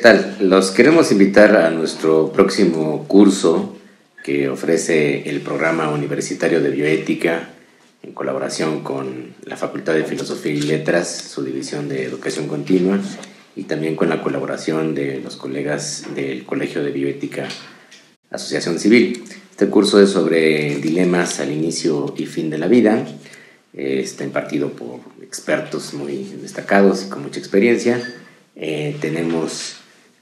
tal? Los queremos invitar a nuestro próximo curso que ofrece el programa universitario de bioética en colaboración con la Facultad de Filosofía y Letras, su división de educación continua, y también con la colaboración de los colegas del Colegio de Bioética Asociación Civil. Este curso es sobre dilemas al inicio y fin de la vida. Está impartido por expertos muy destacados y con mucha experiencia. Eh, tenemos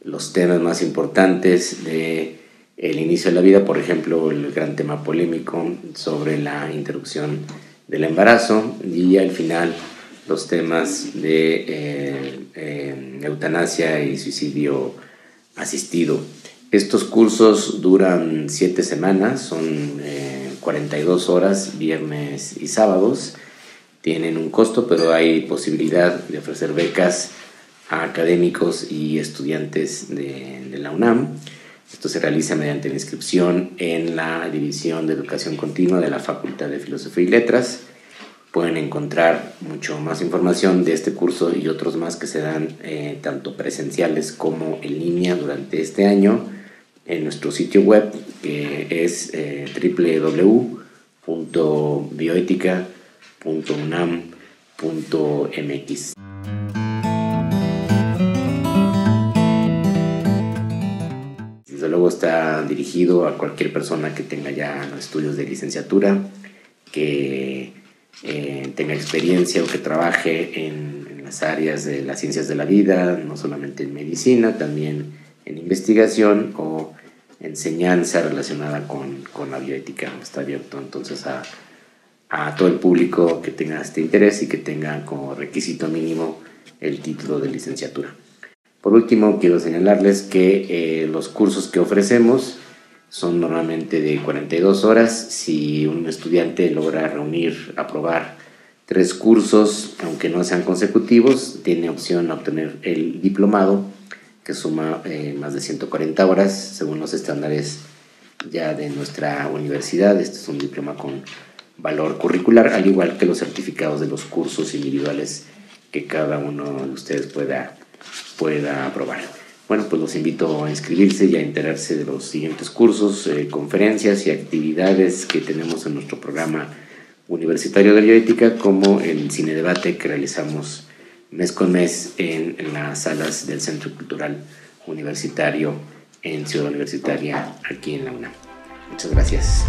los temas más importantes de el inicio de la vida, por ejemplo, el gran tema polémico sobre la interrupción del embarazo y al final los temas de eh, eh, eutanasia y suicidio asistido. Estos cursos duran siete semanas, son 42 horas, viernes y sábados. Tienen un costo, pero hay posibilidad de ofrecer becas a académicos y estudiantes de, la UNAM. Esto se realiza mediante la inscripción en la División de Educación Continua de la Facultad de Filosofía y Letras. Pueden encontrar mucho más información de este curso y otros más que se dan eh, tanto presenciales como en línea durante este año en nuestro sitio web que es eh, www.bioética.unam.mx. está dirigido a cualquier persona que tenga ya estudios de licenciatura, que eh, tenga experiencia o que trabaje en, las áreas de las ciencias de la vida, no solamente en medicina, también en investigación o enseñanza relacionada con, con la bioética. Está abierto entonces a, a todo el público que tenga este interés y que tenga como requisito mínimo el título de licenciatura. Por último, quiero señalarles que eh, los cursos que ofrecemos son normalmente de 42 horas. Si un estudiante logra reunir, aprobar tres cursos, aunque no sean consecutivos, tiene opción a obtener el diplomado, que suma eh, más de 140 horas según los estándares ya de nuestra universidad. Este es un diploma con valor curricular, al igual que los certificados de los cursos individuales que cada uno de ustedes pueda pueda aprobar. Bueno, pues los invito a inscribirse y a enterarse de los siguientes cursos, eh, conferencias y actividades que tenemos en nuestro programa universitario de bioética, como el cine debate que realizamos mes con mes en, en las salas del Centro Cultural Universitario en Ciudad Universitaria, aquí en la UNAM. Muchas gracias.